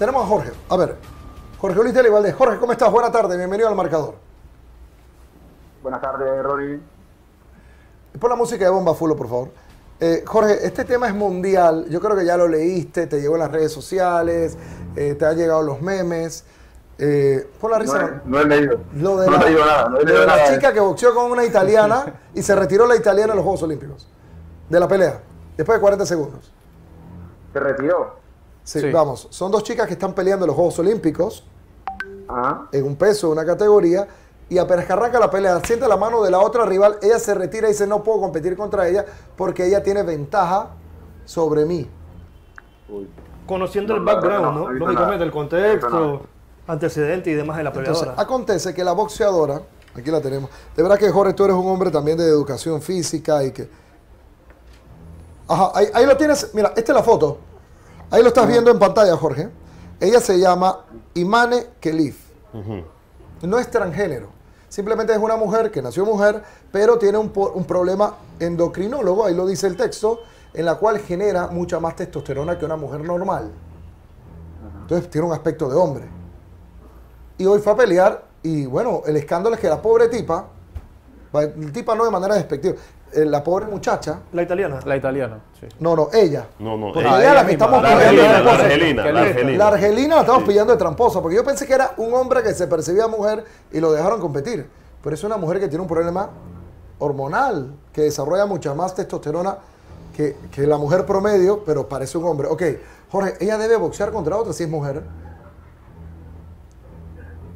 tenemos a Jorge. A ver, Jorge Luis de Jorge, ¿cómo estás? Buenas tardes, bienvenido al marcador. Buenas tardes, Rory. Pon la música de Bomba Fulo, por favor. Eh, Jorge, este tema es mundial. Yo creo que ya lo leíste, te llegó en las redes sociales, eh, te han llegado los memes. Eh, pon la risa. No he, leído. Lo de la, nada. No he leído la chica que boxeó con una italiana y se retiró la italiana en los Juegos Olímpicos. De la pelea. Después de 40 segundos. ¿Se retiró? Sí, vamos. Son dos chicas que están peleando en los Juegos Olímpicos. En un peso, una categoría y apenas que arranca la pelea, siente la mano de la otra rival, ella se retira y dice no puedo competir contra ella porque ella tiene ventaja sobre mí. Conociendo el background, ¿no? Lógicamente, el contexto, antecedente y demás de la peleadora. acontece que la boxeadora, aquí la tenemos, de verdad que Jorge, tú eres un hombre también de educación física y que... Ajá, ahí, lo tienes, mira, esta es la foto. Ahí lo estás viendo en pantalla, Jorge. Ella se llama Imane Kelif. No es transgénero. Simplemente es una mujer que nació mujer, pero tiene un, problema endocrinólogo, ahí lo dice el texto, en la cual genera mucha más testosterona que una mujer normal. Entonces tiene un aspecto de hombre. Y hoy fue a pelear y bueno, el escándalo es que la pobre tipa, el tipa no de manera despectiva, la pobre muchacha. La italiana. La italiana, sí. No, no, ella. No, no, ella, la que estamos la argelina, la argelina, la argelina. La argelina la estamos pillando de tramposa, porque yo pensé que era un hombre que se percibía mujer y lo dejaron competir. Pero es una mujer que tiene un problema hormonal, que desarrolla mucha más testosterona que, que la mujer promedio, pero parece un hombre. Ok, Jorge, ¿ella debe boxear contra otra si es mujer?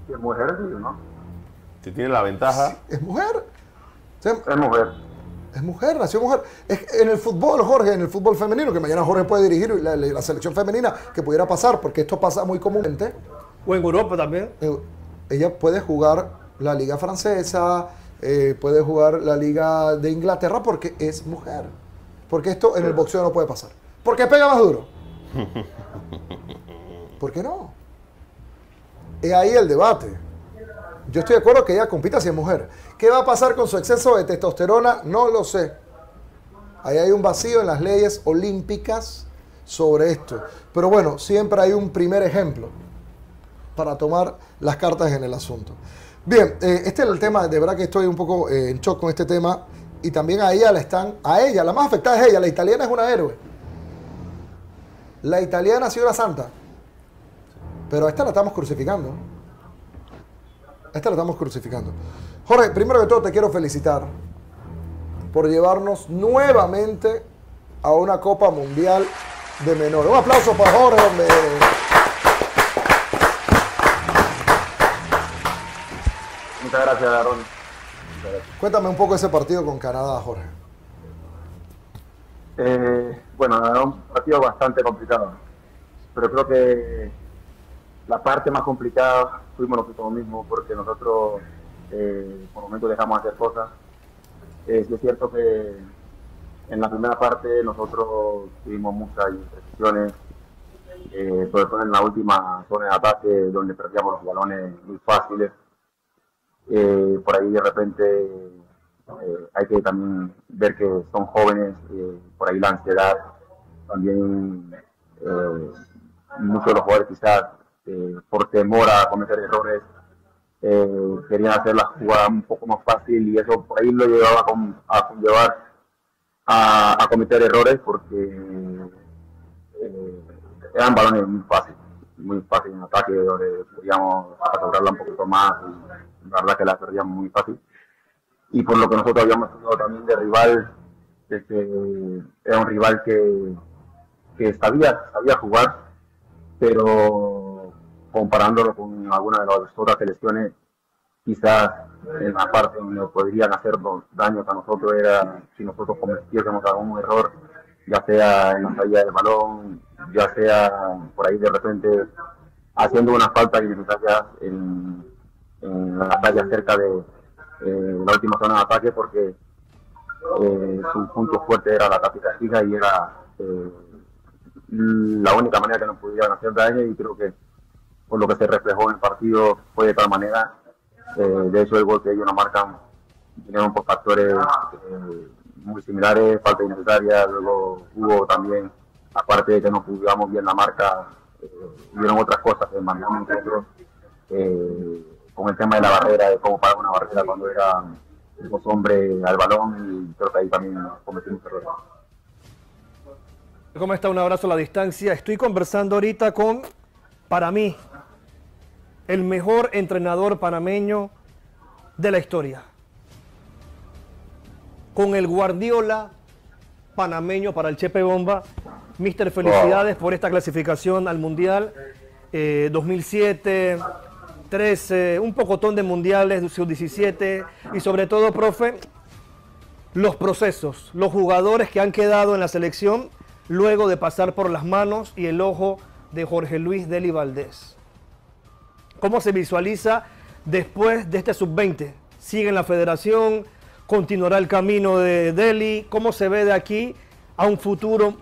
Si es mujer, sí, ¿no? Si tiene la ventaja. es mujer. es mujer. Es mujer, nació mujer. Es en el fútbol, Jorge, en el fútbol femenino, que mañana Jorge puede dirigir la, selección femenina, que pudiera pasar, porque esto pasa muy comúnmente. O en Europa también. Eh, ella puede jugar la liga francesa, eh, puede jugar la liga de Inglaterra porque es mujer. Porque esto en el boxeo no puede pasar. Porque pega más duro. ¿Por qué no? Es ahí el debate. Yo estoy de acuerdo que ella compita si es mujer. ¿Qué va a pasar con su exceso de testosterona? No lo sé. Ahí hay un vacío en las leyes olímpicas sobre esto. Pero bueno, siempre hay un primer ejemplo para tomar las cartas en el asunto. Bien, eh, este es el tema, de verdad que estoy un poco eh, en shock con este tema. Y también a ella la están, a ella, la más afectada es ella, la italiana es una héroe. La italiana ha sido la santa. Pero a esta la estamos crucificando. A esta la estamos crucificando. Jorge, primero que todo te quiero felicitar por llevarnos nuevamente a una Copa Mundial de menores. Un aplauso para Jorge, hombre. Muchas gracias, Aaron. Cuéntame un poco ese partido con Canadá, Jorge. Eh, bueno, era un partido bastante complicado, pero creo que la parte más complicada fuimos nosotros mismos porque nosotros eh, por momentos dejamos hacer cosas. es cierto que en la primera parte nosotros tuvimos muchas imprecisiones, eh, sobre todo en la última zona de ataque donde perdíamos los balones muy fáciles. Eh, por ahí de repente eh, hay que también ver que son jóvenes, por ahí la ansiedad, también muchos de los jugadores quizás por temor a cometer errores eh, querían hacer la jugada un poco más fácil y eso por ahí lo llevaba a, llevar a, cometer errores porque eh, eran balones muy fáciles, muy fáciles en ataque, donde podíamos asegurarla un poquito más y la que la perdíamos muy fácil. Y por lo que nosotros habíamos tenido también de rival, que era un rival que, que sabía, sabía jugar, pero comparándolo con alguna de las otras selecciones, quizás en la parte donde podrían hacernos daños a nosotros era si nosotros cometiésemos algún error, ya sea en la salida del balón, ya sea por ahí de repente haciendo una falta innecesaria en, en la playa cerca de eh, la última zona de ataque porque eh, su punto fuerte era la táctica fija y era eh, la única manera que nos pudieran hacer daño y creo que por lo que se reflejó en el partido fue de tal manera. Eh, de hecho, el gol que ellos nos marcan vinieron por factores eh, muy similares, falta innecesaria, luego hubo también, aparte de que no jugamos bien la marca, eh, hubieron otras cosas que mandamos nosotros eh, con el tema de la barrera, de cómo parar una barrera cuando era dos hombres al balón y creo que ahí también cometimos errores. ¿Cómo está? Un abrazo a la distancia. Estoy conversando ahorita con, para mí, el mejor entrenador panameño de la historia. Con el Guardiola panameño para el Chepe Bomba. Mister, felicidades por esta clasificación al Mundial 2007, 13, un pocotón de mundiales, sub-17 y sobre todo, profe, los procesos, los jugadores que han quedado en la selección luego de pasar por las manos y el ojo de Jorge Luis Deli Valdés. ¿Cómo se visualiza después de este sub-20? ¿Sigue en la federación? ¿Continuará el camino de Deli? ¿Cómo se ve de aquí a un futuro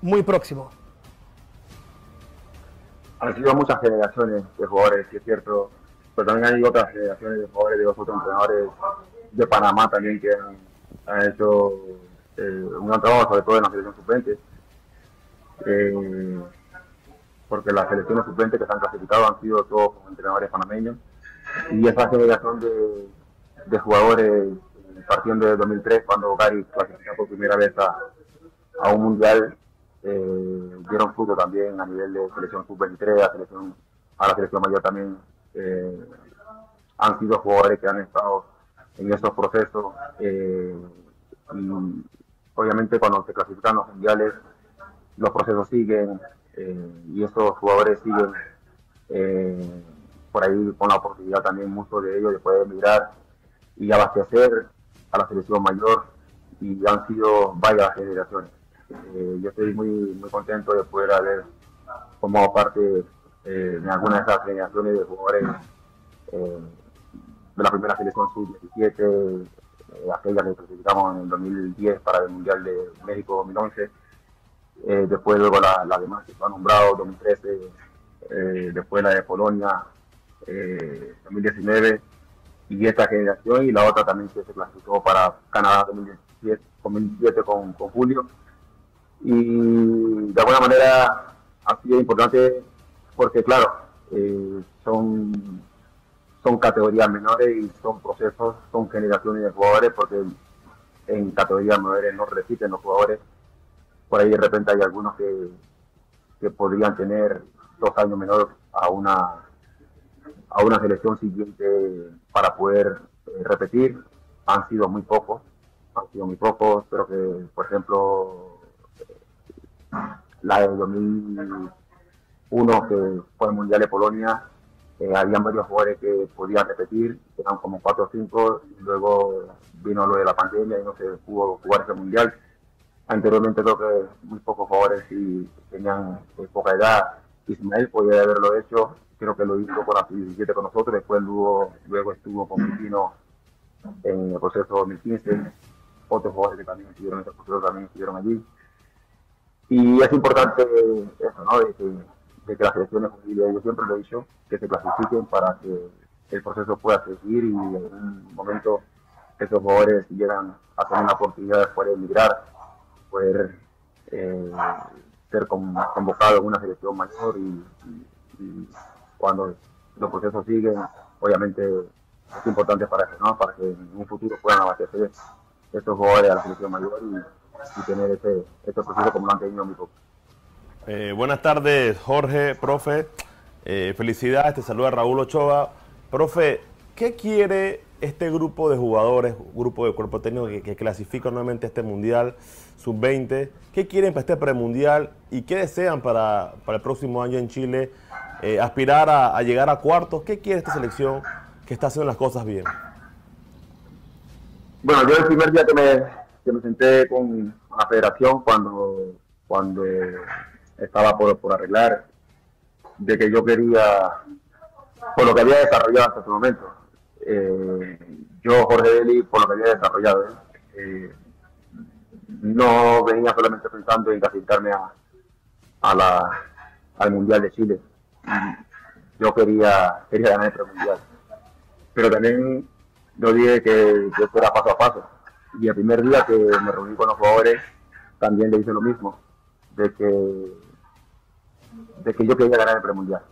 muy próximo? Han sido muchas generaciones de jugadores, es cierto, pero también hay otras generaciones de jugadores de otros entrenadores de Panamá también que han, hecho eh, un gran trabajo, sobre todo en la selección sub-20 eh, porque las selecciones suplentes que se han clasificado han sido todos entrenadores panameños. Y esa generación de, jugadores eh, partiendo de 2003 cuando Gary clasificó por primera vez a, un mundial eh, dieron fruto también a nivel de selección sub-23 a, a la selección mayor también eh, han sido jugadores que han estado en esos procesos y obviamente cuando se clasifican los mundiales los procesos siguen eh, y esos jugadores siguen eh, por ahí con la oportunidad también muchos de ellos de poder emigrar y abastecer a la selección mayor y han sido varias generaciones. Eh, yo estoy muy muy contento de poder haber formado parte de algunas de esas generaciones de jugadores de la primera selección sub-17, aquella que clasificamos en el 2010 para el Mundial de México 2011 eh, después luego la, demás que se ha nombrado, 2013, eh, después la de Polonia, 2019, eh, y esta generación, y la otra también que se clasificó para Canadá 2017, 2017 con, con Julio. Y de alguna manera ha sido importante porque, claro, son, son categorías menores y son procesos, son generaciones de jugadores, porque en categorías menores no repiten los jugadores por ahí de repente hay algunos que, que podrían tener dos años menores a una a una selección siguiente para poder eh, repetir. Han sido muy pocos han sido muy pocos. Pero que por ejemplo la de 2001 que fue el mundial de Polonia eh, habían varios jugadores que podían repetir eran como cuatro o cinco. Y luego vino lo de la pandemia y no se pudo jugar ese mundial Anteriormente creo que muy pocos jugadores y tenían poca edad. Ismael podía haberlo hecho, creo que lo hizo con la 17 con nosotros, después luego, luego estuvo con Vitino en el proceso 2015. Otros jugadores que también estuvieron proceso también estuvieron allí. Y es importante eso, ¿no? De que, de que las selecciones, yo siempre lo he dicho, que se clasifiquen para que el proceso pueda seguir y en un momento esos jugadores llegan a tener una oportunidad de poder emigrar poder eh, ser convocado en una selección mayor y, cuando los procesos siguen, obviamente es importante para eso, ¿no? para que en un futuro puedan abastecer estos jugadores a la selección mayor y, tener ese, este proceso como lo han tenido mi eh, buenas tardes, Jorge, profe. Eh, felicidades, te saluda Raúl Ochoa. Profe, ¿qué quiere este grupo de jugadores, grupo de cuerpo técnico que, clasifica nuevamente este mundial sub-20, ¿qué quieren para este premundial y qué desean para, el próximo año en Chile? Eh, aspirar a, llegar a cuartos, ¿qué quiere esta selección que está haciendo las cosas bien? Bueno, yo el primer día que me, que me senté con la federación cuando, cuando estaba por, por arreglar, de que yo quería, por lo que había desarrollado hasta ese momento, eh, yo, Jorge Deli, por lo que había desarrollado, eh, no venía solamente pensando en clasificarme a, a la, al Mundial de Chile. Yo quería, quería ganar el Mundial. Pero también yo dije que, que fuera paso a paso. Y el primer día que me reuní con los jugadores, también le hice lo mismo, de que de que yo quería ganar el premundial.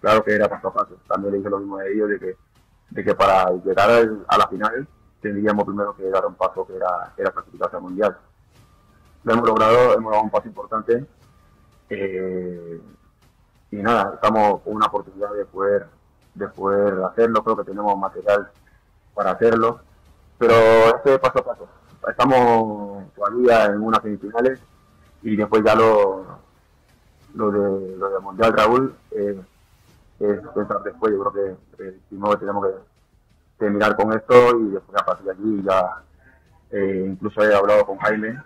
Claro que era paso a paso. También le dije lo mismo de ellos, de que, de que para llegar a la final tendríamos primero que dar un paso que era, era clasificarse al mundial. Lo hemos logrado, hemos dado un paso importante. Eh, y nada, estamos con una oportunidad de poder, de poder hacerlo. Creo que tenemos material para hacerlo. Pero esto es paso a paso. Estamos todavía en unas semifinales y después ya lo, lo de lo del Mundial Raúl eh, es pensar después. Yo creo que eh, primero tenemos que terminar con esto y después a partir de aquí ya eh, incluso he hablado con Jaime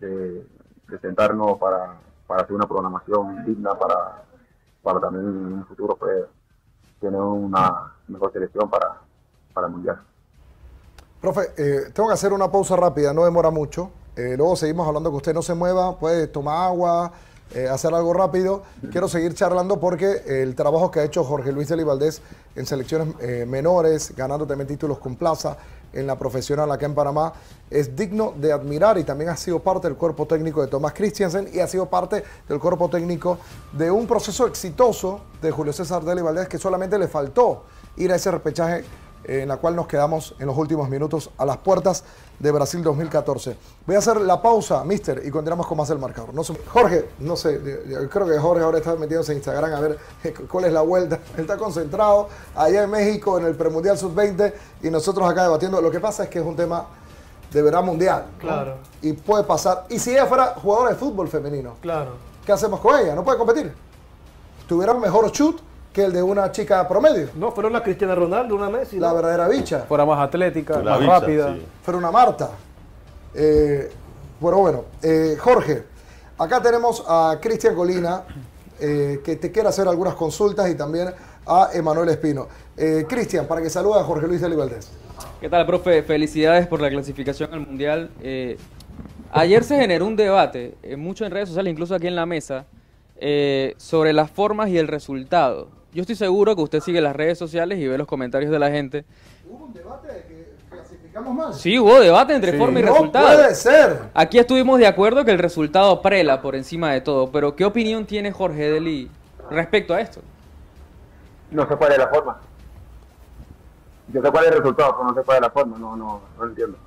de, sentarnos para, para, hacer una programación digna para, para también en un futuro pues tener una mejor selección para, para el Mundial. Profe, eh, tengo que hacer una pausa rápida, no demora mucho. Eh, luego seguimos hablando que usted no se mueva, puede tomar agua, eh, hacer algo rápido. Quiero seguir charlando porque el trabajo que ha hecho Jorge Luis de Valdés en selecciones menores, ganando también títulos con plaza en la profesional acá en Panamá, es digno de admirar y también ha sido parte del cuerpo técnico de Tomás Christiansen y ha sido parte del cuerpo técnico de un proceso exitoso de Julio César Deli Valdés que solamente le faltó ir a ese repechaje en la cual nos quedamos en los últimos minutos a las puertas de Brasil 2014. Voy a hacer la pausa, mister, y continuamos con más el marcador. No Jorge, no sé, creo que Jorge ahora está metiéndose en Instagram a ver cuál es la vuelta. Él está concentrado allá en México en el premundial sub-20 y nosotros acá debatiendo. Lo que pasa es que es un tema de verdad mundial. Claro. Y puede pasar. Y si ella fuera jugadora de fútbol femenino, claro. ¿qué hacemos con ella? No puede competir. Tuviera un mejor shoot que el de una chica promedio. No, fueron la Cristiana Ronaldo, una Messi. La verdadera bicha. Fuera más atlética, más rápida. Fuera una Marta. Eh, bueno, bueno. Eh, Jorge, acá tenemos a Cristian Colina, eh, que te quiere hacer algunas consultas y también a Emanuel Espino. Cristian, para que salude a Jorge Luis de Valdés. ¿Qué tal, profe? Felicidades por la clasificación al Mundial. ayer se generó un debate, mucho en redes sociales, incluso aquí en la mesa, sobre las formas y el resultado. Yo estoy seguro que usted sigue las redes sociales y ve los comentarios de la gente. ¿Hubo un debate de que clasificamos mal? Sí, hubo debate entre forma y resultado. No puede ser. Aquí estuvimos de acuerdo que el resultado prela por encima de todo, pero ¿qué opinión tiene Jorge Deli respecto a esto? No sé cuál es la forma. Yo sé cuál es el resultado, pero no sé cuál es la forma, no, no, no entiendo.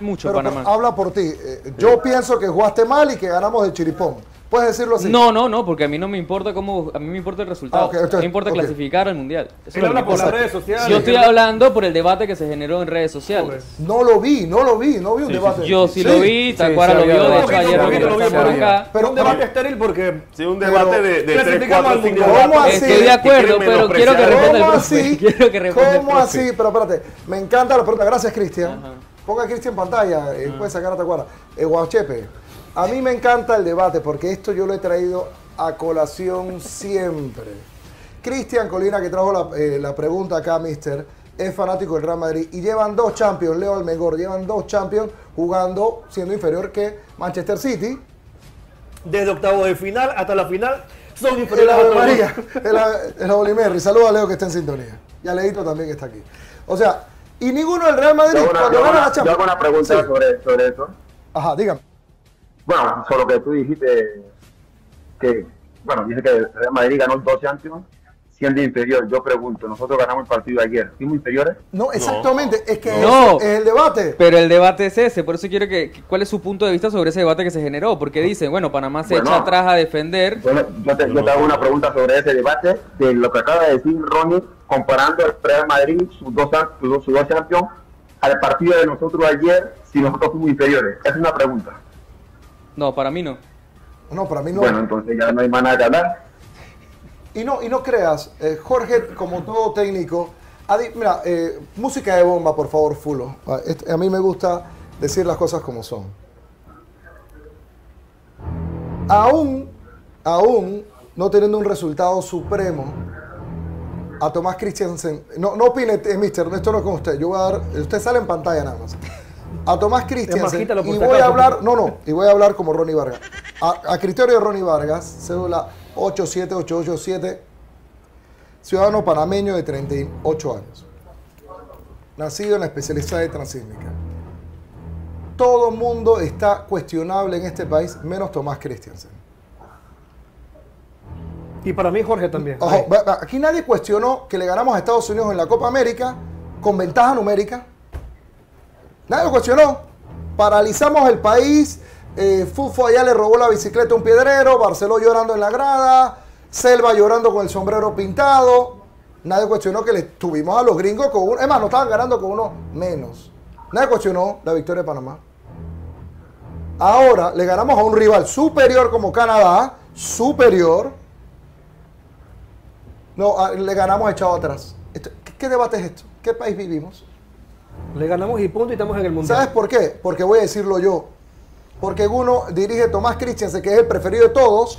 Mucho Panamá. habla por ti. Eh, yo pienso que jugaste mal y que ganamos de chiripón. ¿Puedes decirlo así? No, no, no, porque a mí no me importa cómo, a mí me importa el resultado. Ah, a mí me importa clasificar al mundial. Eso habla por las redes sociales. Yo estoy hablando por el debate que se generó en redes sociales. No lo vi, no lo vi, no vi un debate. Yo sí, lo vi, Tacuara lo vio, de hecho ayer lo vi por acá. Pero un debate estéril porque sí, un debate de, de 3, 4, 5 ¿Cómo así? Estoy de acuerdo, pero quiero que responda el profe. Quiero que responda ¿Cómo así? Pero espérate, me encanta la pregunta. Gracias, Cristian. Ponga a Cristian en pantalla, puede sacar a Tacuara. Eh, Guachepe. A mí me encanta el debate porque esto yo lo he traído a colación siempre. Cristian Colina, que trajo la, eh, pregunta acá, mister, es fanático del Real Madrid y llevan dos champions, Leo Almengor, llevan dos champions jugando siendo inferior que Manchester City. Desde octavo de final hasta la final son inferiores a María, el, Olimerri. Saludos a Leo que está en sintonía. Y a Leito también que está aquí. O sea, y ninguno del Real Madrid cuando gana la Champions. Yo hago una pregunta sobre, sobre eso. Ajá, dígame. Bueno, solo que tú dijiste que, bueno, dice que el Real Madrid ganó dos Champions siendo inferior. Yo pregunto, nosotros ganamos el partido de ayer, ¿fuimos inferiores? No, exactamente, es que no, es, el debate. Pero el debate es ese, por eso quiero que, ¿cuál es su punto de vista sobre ese debate que se generó? Porque dicen, bueno, Panamá se echa atrás a defender. Bueno, yo te, yo te hago una pregunta sobre ese debate, de lo que acaba de decir Ronnie, comparando el Real Madrid, sus dos, sus, sus dos Champions, al partido de nosotros ayer, si nosotros fuimos inferiores. Es una pregunta. No, para mí no. No, para mí no. Bueno, entonces ya no hay más nada que hablar. Y no, y no creas, eh, Jorge, como todo técnico, mira, eh, música de bomba, por favor, Fulo. Ah, a mí me gusta decir las cosas como son. Aún, aún no teniendo un resultado supremo, a Tomás Christiansen, no, no opine, eh, mister, esto no es con usted, yo voy a dar, usted sale en pantalla nada más a Tomás Christiansen y voy a hablar, no, no, y voy a hablar como Ronnie Vargas. A, criterio de Ronnie Vargas, cédula 87887, ciudadano panameño de 38 años, nacido en la especialidad de transísmica. todo mundo está cuestionable en este país, menos Tomás Christiansen. Y para mí Jorge también. Ojo, aquí nadie cuestionó que le ganamos a Estados Unidos en la Copa América con ventaja numérica. Nadie cuestionó. Paralizamos el país. eh, Fufo allá le robó la bicicleta a un piedrero. Barceló llorando en la grada. Selva llorando con el sombrero pintado. Nadie cuestionó que le tuvimos a los gringos con uno. Es más, no estaban ganando con uno menos. Nadie cuestionó la victoria de Panamá. Ahora le ganamos a un rival superior como Canadá. Superior. No, le ganamos echado atrás. Esto- ¿qué, qué debate es esto? ¿Qué país vivimos? Le ganamos y punto y estamos en el mundial. ¿Sabes por qué? Porque voy a decirlo yo. Porque en uno dirige Tomás Christiansen, que es el preferido de todos,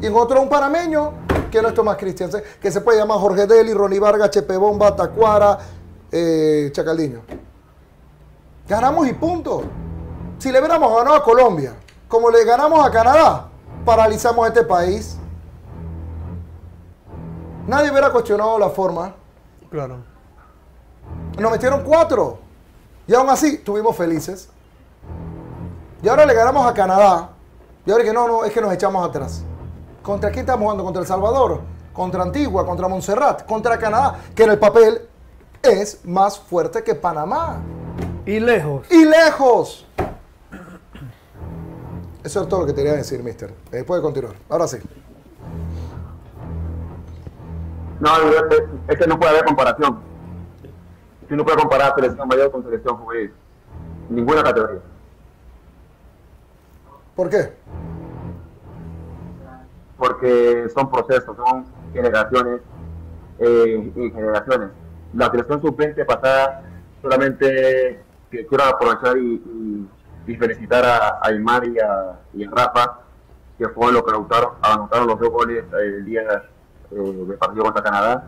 y en otro un panameño, que no es Tomás Christiansen, que se puede llamar Jorge Deli, Ronnie Vargas, Chepe Bomba, Tacuara, eh, Chacaldiño. Ganamos y punto. Si le hubiéramos ganado a Colombia, como le ganamos a Canadá, paralizamos este país. Nadie hubiera cuestionado la forma. Claro. Nos metieron cuatro. Y aún así, estuvimos felices. Y ahora le ganamos a Canadá. Y ahora que no, no, es que nos echamos atrás. ¿Contra quién estamos jugando? ¿Contra El Salvador? ¿Contra Antigua? ¿Contra Montserrat? ¿Contra Canadá? Que en el papel es más fuerte que Panamá. Y lejos. ¡Y lejos! Eso es todo lo que te quería decir, mister. Eh, puede continuar. Ahora sí. No, es, es que no puede haber comparación. Si no puede comparar selección mayor con selección juvenil. Ninguna categoría. ¿Por qué? Porque son procesos, son generaciones eh, y generaciones. La selección suplente pasada, solamente que quiero aprovechar y, y- y felicitar a, a Aymar y a, y a Rafa, que fueron los que anotaron, anotaron los dos goles el día eh, del partido contra Canadá.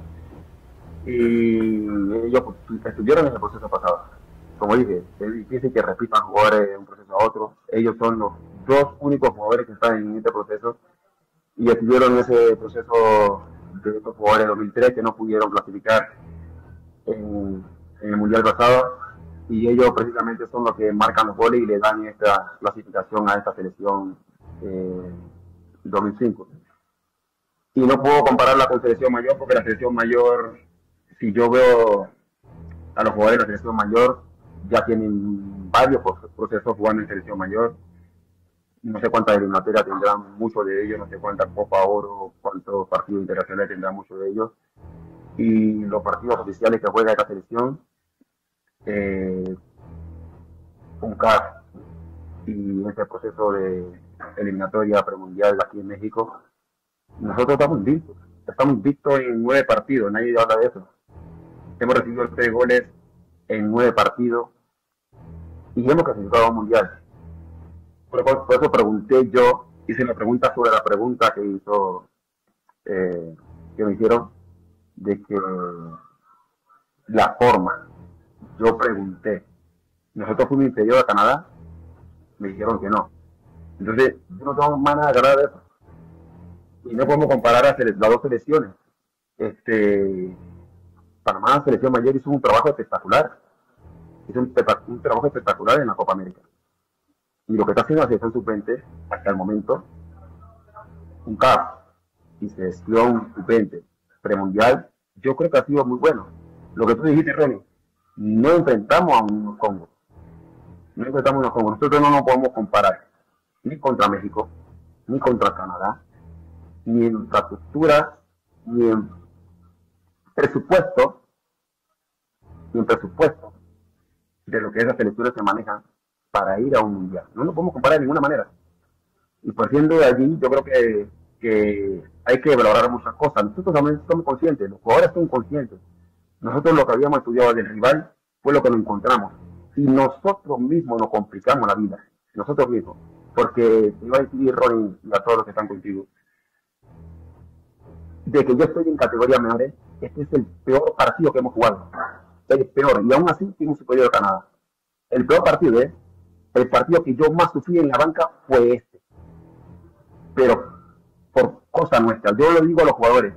Y ellos estuvieron en el proceso pasado. Como dije, es difícil que repitan jugadores de un proceso a otro. Ellos son los dos únicos jugadores que están en este proceso y estuvieron en ese proceso de estos jugadores de 2003 que no pudieron clasificar en, en el Mundial pasado y ellos precisamente son los que marcan los goles y le dan esta clasificación a esta selección eh, 2005. Y no puedo compararla con selección mayor porque la selección mayor, si yo veo a los jugadores de la selección mayor, ya tienen varios pro- procesos jugando en selección mayor no sé cuántas eliminatorias tendrán muchos de ellos, no sé cuántas Copa Oro, cuántos partidos internacionales tendrán muchos de ellos. Y los partidos oficiales que juega esta selección, eh, un CAR y ese proceso de eliminatoria premundial aquí en México, nosotros estamos invictos. Estamos invictos en nueve partidos, nadie habla de eso. Hemos recibido tres goles en nueve partidos y hemos clasificado a un mundial. Por, eso pregunté yo, hice una pregunta sobre la pregunta que hizo, eh, que me hicieron, de que la forma, yo pregunté, nosotros fuimos inferior a Canadá, me dijeron que no. Entonces, yo no tengo más nada que de eso. Y no podemos comparar las dos selecciones. Este, Panamá, selección mayor, hizo un trabajo espectacular. Hizo un, trabajo espectacular en la Copa América. Y lo que está haciendo la selección sub-20 hasta el momento, un CAF y selección sub-20 premundial, yo creo que ha sido muy bueno. Lo que tú dijiste, Ronnie, no enfrentamos a unos Congo. No enfrentamos a unos Congo. Nosotros no nos podemos comparar ni contra México, ni contra Canadá, ni en infraestructura, ni en presupuesto, ni en presupuesto de lo que esas selecciones se manejan para ir a un mundial. No nos podemos comparar de ninguna manera. Y partiendo de allí, yo creo que, que hay que valorar muchas cosas. Nosotros también somos conscientes, los jugadores son conscientes. Nosotros lo que habíamos estudiado del rival fue lo que nos encontramos. Y nosotros mismos nos complicamos la vida. Nosotros mismos. Porque te iba a decir, Ronnie, y a todos los que están contigo, de que yo estoy en categoría menores, este es el peor partido que hemos jugado. El peor. Y aún así fuimos superior a Canadá. El peor partido, ¿eh? El partido que yo más sufrí en la banca fue este. Pero por cosa nuestra. Yo lo digo a los jugadores.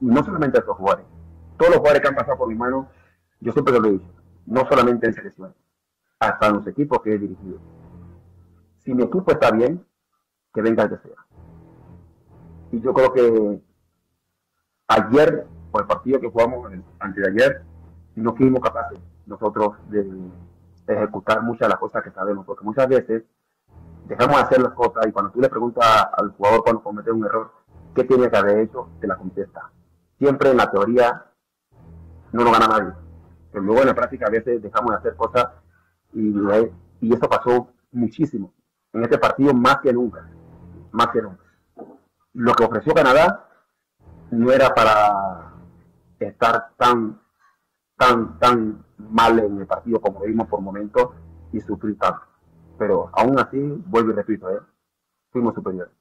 Y no solamente a estos jugadores. Todos los jugadores que han pasado por mi mano, yo siempre lo he dicho. No solamente en selección. hasta los equipos que he dirigido. Si mi equipo está bien, que venga el que sea. Y yo creo que ayer, por el partido que jugamos antes de ayer, no fuimos capaces nosotros de, ejecutar muchas de las cosas que sabemos, porque muchas veces dejamos de hacer las cosas y cuando tú le preguntas al jugador cuando comete un error, ¿qué tiene que haber hecho? Te la contesta. Siempre en la teoría no lo gana nadie. Pero luego en la práctica a veces dejamos de hacer cosas y eso pasó muchísimo. En este partido más que nunca. Más que nunca. Lo que ofreció Canadá no era para estar tan, tan, tan mal en el partido como vimos por momentos y sufrir tanto. Pero aún así, vuelvo y repito, ¿eh? fuimos superiores.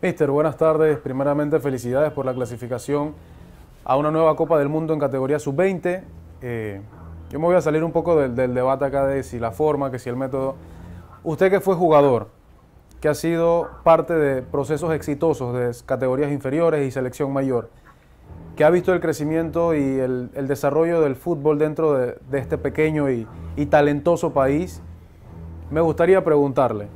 Mister, buenas tardes. Primeramente, felicidades por la clasificación a una nueva Copa del Mundo en categoría sub-20. Eh, yo me voy a salir un poco del, del, debate acá de si la forma, que si el método. Usted que fue jugador, que ha sido parte de procesos exitosos de categorías inferiores y selección mayor, que ha visto el crecimiento y el, desarrollo del fútbol dentro de, este pequeño y, talentoso país, me gustaría preguntarle,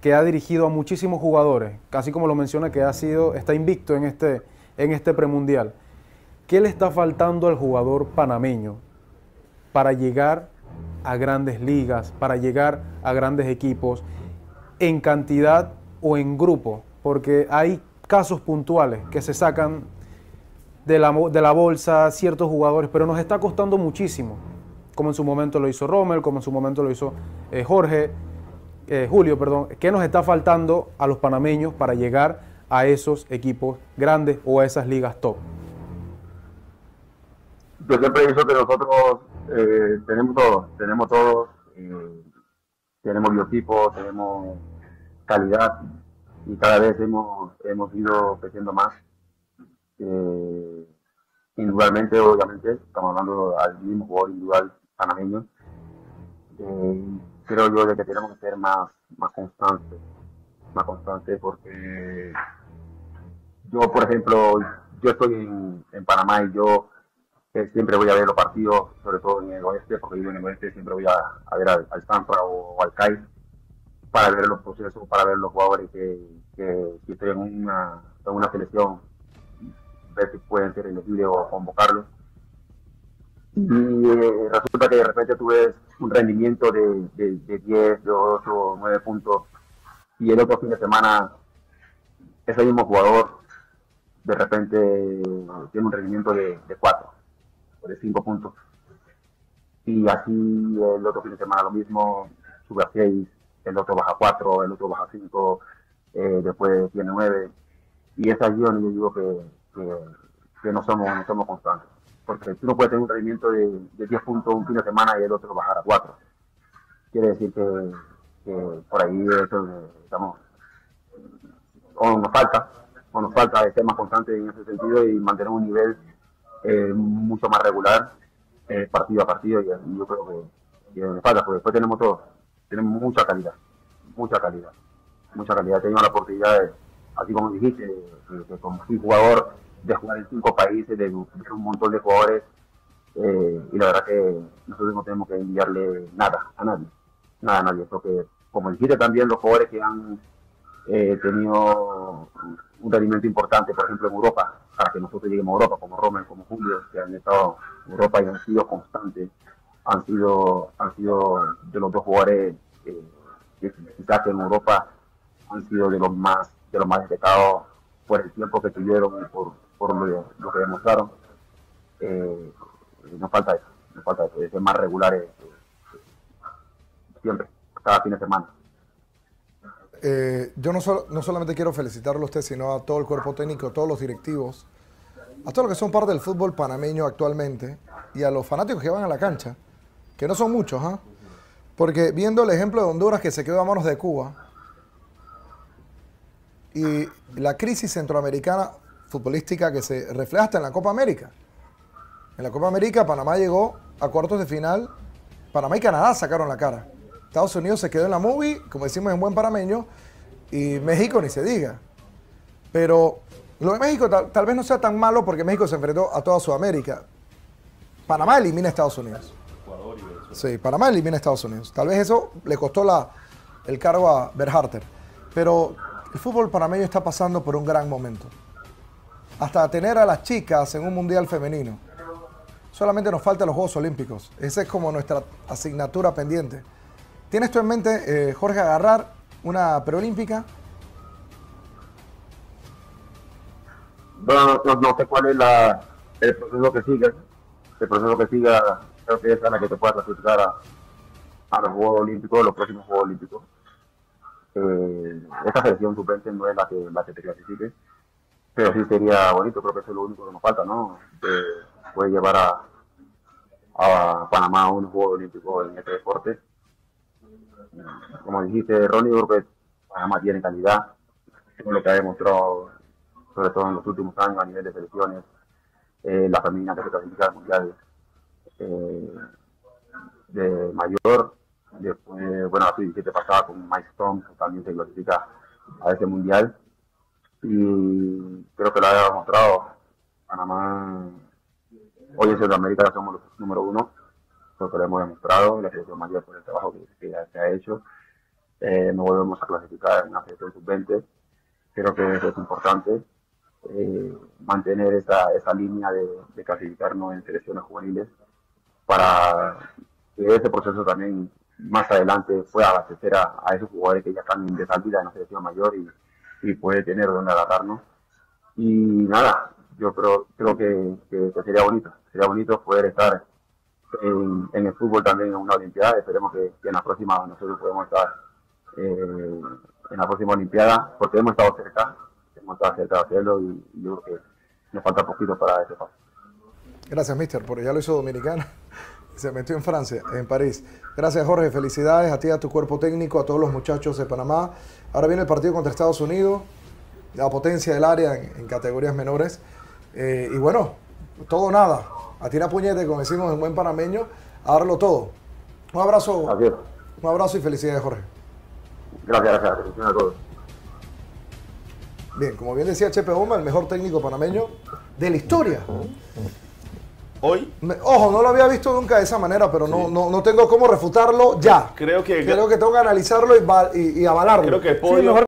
que ha dirigido a muchísimos jugadores, casi como lo menciona, que ha sido, está invicto en este, en este premundial. ¿Qué le está faltando al jugador panameño para llegar a grandes ligas, para llegar a grandes equipos en cantidad o en grupo, porque hay casos puntuales que se sacan de la, de la bolsa ciertos jugadores, pero nos está costando muchísimo, como en su momento lo hizo Rommel, como en su momento lo hizo eh, Jorge, eh, Julio, perdón, ¿qué nos está faltando a los panameños para llegar a esos equipos grandes o a esas ligas top? Yo siempre he que nosotros eh, tenemos todo, tenemos todo, tenemos biotipo, tenemos calidad y cada vez hemos, hemos ido creciendo más. Eh, individualmente, obviamente, estamos hablando al mismo jugador individual panameño. Eh, creo yo de que tenemos que ser más, más constantes, más constantes porque yo, por ejemplo, yo estoy en, en Panamá y yo eh, siempre voy a ver los partidos, sobre todo en el oeste, porque vivo en el oeste, siempre voy a, ver al, al o, al CAI para ver los procesos, para ver los jugadores que, que, estoy en una, en una selección, ver si pueden ser elegibles o convocarlos. Y eh, resulta que de repente tú ves un rendimiento de, de, de 10, de 8, 9 puntos, y el otro fin de semana ese mismo jugador de repente tiene un rendimiento de, de 4 o de 5 puntos. Y así el otro fin de semana lo mismo, sube a 6, el otro baja 4, el otro baja 5, eh, después tiene 9. Y esa es yo digo que, que, no, somos, somos constantes. Porque tú no puedes tener un rendimiento de, de 10 puntos un fin de semana y el otro bajar a 4. Quiere decir que, por ahí estamos, o nos falta, o nos falta ser más constante en ese sentido y mantener un nivel eh, mucho más regular eh, partido a partido y, yo creo que, que nos falta, porque después tenemos todo tenemos mucha calidad, mucha calidad, mucha calidad. He tenido la oportunidad, de, así como dijiste, de, como fui jugador, de jugar en cinco países, de, un montón de jugadores, eh, y la verdad que nosotros no tenemos que enviarle nada a nadie, nada a nadie, porque como dijiste también los jugadores que han eh, tenido un rendimiento importante, por ejemplo en Europa, para que nosotros lleguemos a Europa, como Romer, como Julio, que han estado en Europa y han sido constantes han sido, han sido de los dos jugadores eh, que quizás en Europa han sido de los más de los más destacados por el tiempo que tuvieron y por, por lo, que demostraron. Eh, nos falta eso, nos falta eso, ser más regulares eh, siempre, cada fin de semana. yo no, solo, no solamente quiero felicitarlo a usted, sino a todo el cuerpo técnico, a todos los directivos, a todos los que son parte del fútbol panameño actualmente y a los fanáticos que van a la cancha que no son muchos, ¿ah? Porque viendo el ejemplo de Honduras que se quedó a manos de Cuba y la crisis centroamericana futbolística que se refleja hasta en la Copa América. En la Copa América Panamá llegó a cuartos de final, Panamá y Canadá sacaron la cara. Estados Unidos se quedó en la movie, como decimos en buen parameño, y México ni se diga. Pero lo de México tal, tal vez no sea tan malo porque México se enfrentó a toda Sudamérica. Panamá elimina a Estados Unidos. Sí, Panamá elimina a Estados Unidos. Tal vez eso le costó la, el cargo a Berharter. Pero el fútbol panameño está pasando por un gran momento. Hasta tener a las chicas en un mundial femenino. Solamente nos faltan los Juegos Olímpicos. Esa es como nuestra asignatura pendiente. ¿Tienes tú en mente, eh, Jorge, agarrar una preolímpica? Bueno, no, no sé cuál es la, el proceso que siga. El proceso que siga que es a la que te pueda clasificar a, a los Juegos Olímpicos, los próximos Juegos Olímpicos. Eh, esta selección suplente no es la que, la que te clasifique, pero sí sería bonito, creo que eso es lo único que nos falta, ¿no? Eh, puede llevar a, a Panamá a unos Juegos Olímpicos en este deporte. Como dijiste, Ronnie, creo Panamá tiene calidad, lo que ha demostrado, sobre todo en los últimos años a nivel de selecciones, eh, la femenina que se clasifica al mundial eh, de mayor, después, bueno, la sub-17 pasaba con Mike Stone, que también se clasifica a ese mundial, y creo que lo ha demostrado. Panamá, hoy en Centroamérica somos los número uno, porque lo hemos demostrado, la selección mayor por el trabajo que, que ha hecho. Eh, no volvemos a clasificar en una selección sub-20, creo que eso es importante. Eh, mantener esa, esa línea de, de clasificarnos en selecciones juveniles para que ese proceso también más adelante pueda abastecer a, a esos jugadores que ya están de salida en la selección mayor y, y puede tener donde agarrarnos. Y nada, yo creo, creo que, que, sería bonito, sería bonito poder estar en, en, el fútbol también en una Olimpiada. Esperemos que, en la próxima nosotros podemos estar eh, en la próxima Olimpiada, porque hemos estado cerca, hemos estado cerca de hacerlo y, y yo creo que nos falta poquito para ese paso. Gracias, mister, porque ya lo hizo Dominicana. Se metió en Francia, en París. Gracias, Jorge. Felicidades a ti, a tu cuerpo técnico, a todos los muchachos de Panamá. Ahora viene el partido contra Estados Unidos, la potencia del área en, en categorías menores. Eh, y bueno, todo nada. A tirar puñete, como decimos en buen panameño, a darlo todo. Un abrazo. Un abrazo y felicidades, Jorge. Gracias, gracias. Felicidades a todos. Bien, como bien decía Chepe Oma, el mejor técnico panameño de la historia. Hoy Me- ojo, no lo había visto nunca de esa manera, pero no, no, no tengo cómo refutarlo ya. creo que Creo que tengo que analizarlo y, va- y- y avalarlo. creo que el Sí, podio mejor